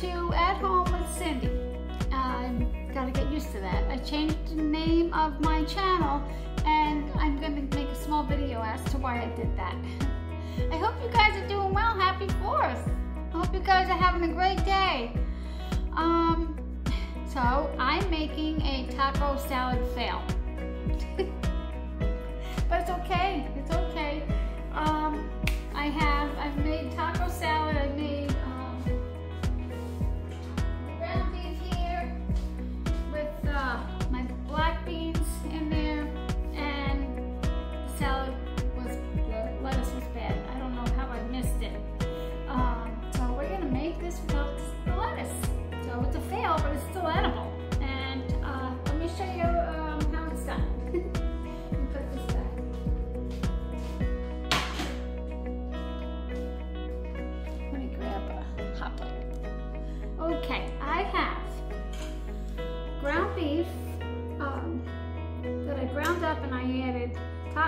to At Home with Cindy. I'm gotta get used to that. I changed the name of my channel and I'm gonna make a small video as to why I did that. I hope you guys are doing well. Happy 4th. I hope you guys are having a great day. Um, so I'm making a taco salad fail. but it's okay. It's okay. Um, I have, I've made taco salad, I made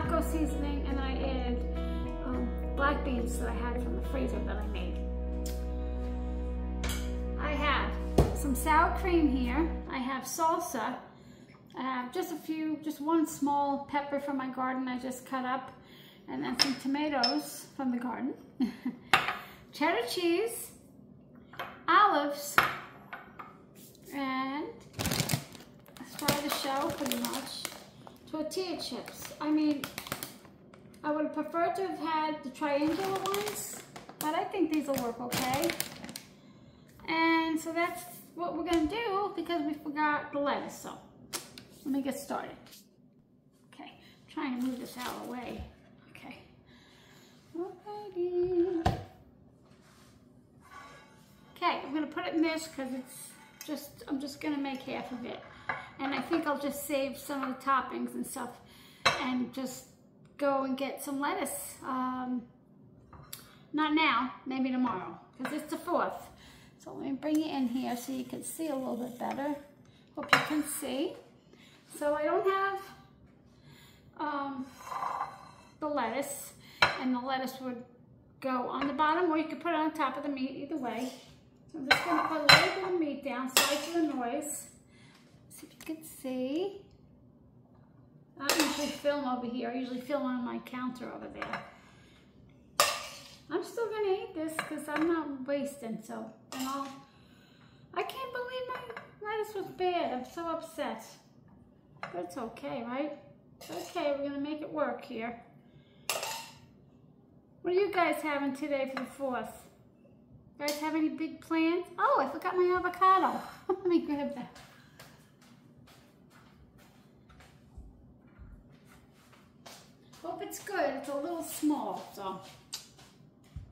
taco seasoning and I add um, black beans that I had from the freezer that I made. I have some sour cream here. I have salsa. I have just a few, just one small pepper from my garden I just cut up. And then some tomatoes from the garden. Cheddar cheese, olives, and star of the show pretty much. Tortilla chips. I mean, I would preferred to have had the triangular ones, but I think these will work okay. And so that's what we're gonna do because we forgot the lettuce. So let me get started. Okay, trying to move this out of the way. Okay. Alrighty. Okay, I'm gonna put it in this because it's just, I'm just gonna make half of it. And I think I'll just save some of the toppings and stuff and just go and get some lettuce. Um, not now, maybe tomorrow, because it's the 4th. So let me bring it in here so you can see a little bit better. Hope you can see. So I don't have um, the lettuce, and the lettuce would go on the bottom, or you could put it on top of the meat, either way. So I'm just gonna put a little bit of meat down, for the noise. Can see. I usually film over here. I usually film on my counter over there. I'm still gonna eat this because I'm not wasting, so, and I'll, I can't believe my lettuce was bad. I'm so upset. But it's okay, right? Okay, we're gonna make it work here. What are you guys having today for the 4th? You guys have any big plans? Oh, I forgot my avocado. Let me grab that. Hope it's good. It's a little small, so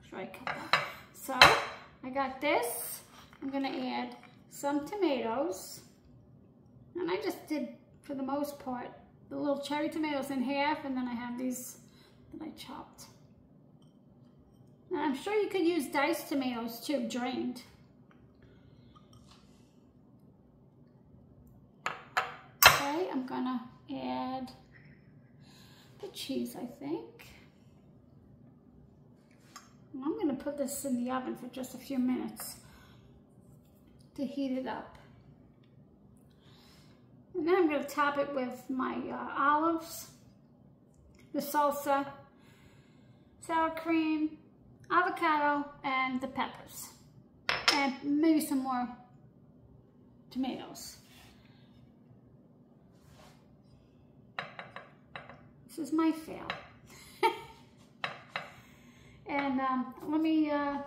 try to cut that. So I got this. I'm gonna add some tomatoes. And I just did, for the most part, the little cherry tomatoes in half, and then I have these that I chopped. And I'm sure you could use diced tomatoes too, drained. Okay, I'm gonna add the cheese, I think. I'm gonna put this in the oven for just a few minutes to heat it up. And then I'm gonna top it with my uh, olives, the salsa, sour cream, avocado, and the peppers. And maybe some more tomatoes. This is my fail. And um, let me uh,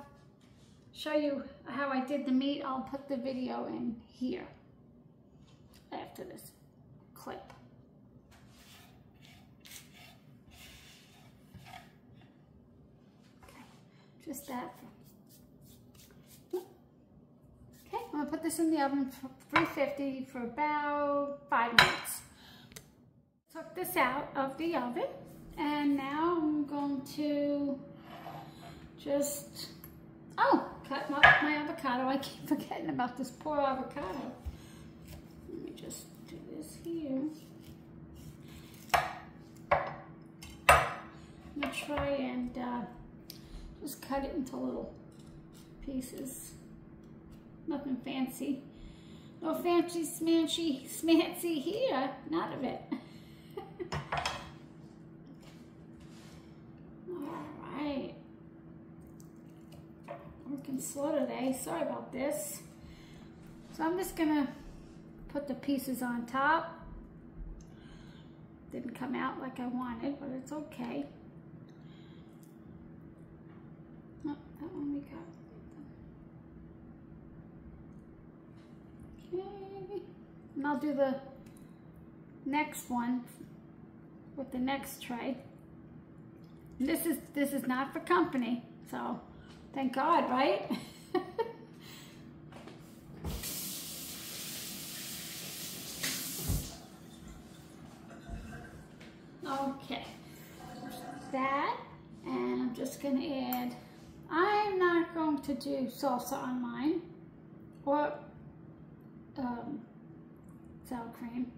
show you how I did the meat. I'll put the video in here after this clip. Okay, just that. Okay, I'm gonna put this in the oven for 350 for about five minutes. Took this out of the oven and now I'm going to just, oh, cut up my avocado. I keep forgetting about this poor avocado. Let me just do this here. I'm gonna try and uh, just cut it into little pieces. Nothing fancy. No fancy smanchy smancy here. None of it. Working slow today. Sorry about this. So I'm just to put the pieces on top. Didn't come out like I wanted, but it's okay. Oh, that one we got. Okay. And I'll do the next one with the next tray. And this is this is not for company, so thank God, right? okay, that, and I'm just gonna add. I'm not going to do salsa on mine, or um, sour cream.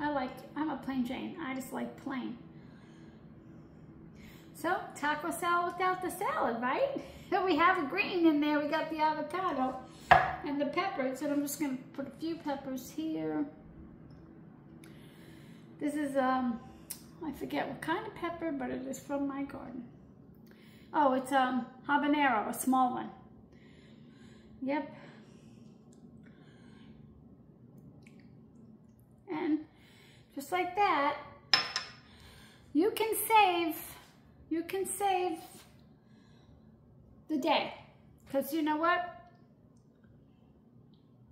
I like, I'm a plain Jane. I just like plain. So, taco salad without the salad, right? So we have a green in there. We got the avocado and the peppers. And I'm just going to put a few peppers here. This is, um, I forget what kind of pepper, but it is from my garden. Oh, it's um habanero, a small one. Yep, And just like that, you can save, you can save the day. Because you know what?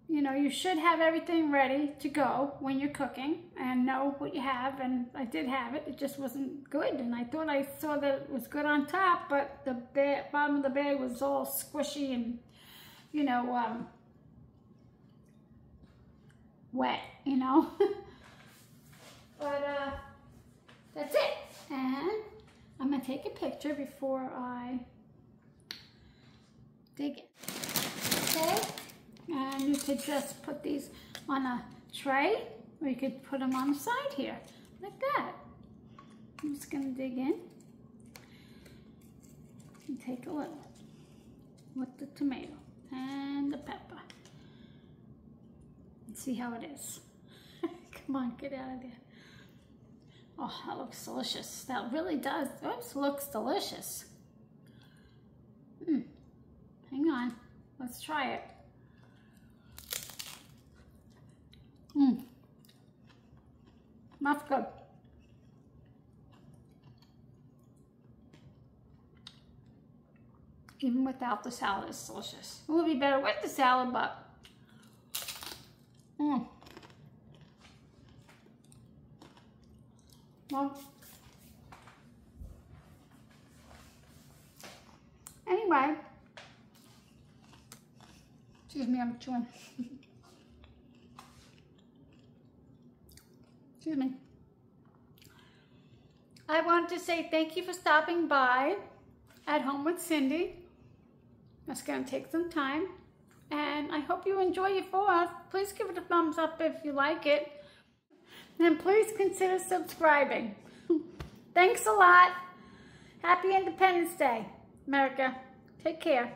You know, you should have everything ready to go when you're cooking and know what you have. And I did have it. It just wasn't good. And I thought I saw that it was good on top, but the bottom of the bag was all squishy and, you know, um, wet, you know. but uh, that's it. And I'm to take a picture before I dig it. Okay? And you could just put these on a tray or you could put them on the side here, like that. I'm just to dig in and take a little with the tomato and the pepper see how it is. Come on, get out of there. Oh, that looks delicious. That really does. Oops, looks delicious. Hmm. Hang on. Let's try it. Hmm. That's good. Even without the salad, it's delicious. It would be better with the salad, but Mm. Well, anyway, excuse me, I'm chewing. excuse me. I want to say thank you for stopping by at home with Cindy. That's going to take some time. And I hope you enjoy your fourth. Please give it a thumbs up if you like it. And please consider subscribing. Thanks a lot. Happy Independence Day, America. Take care.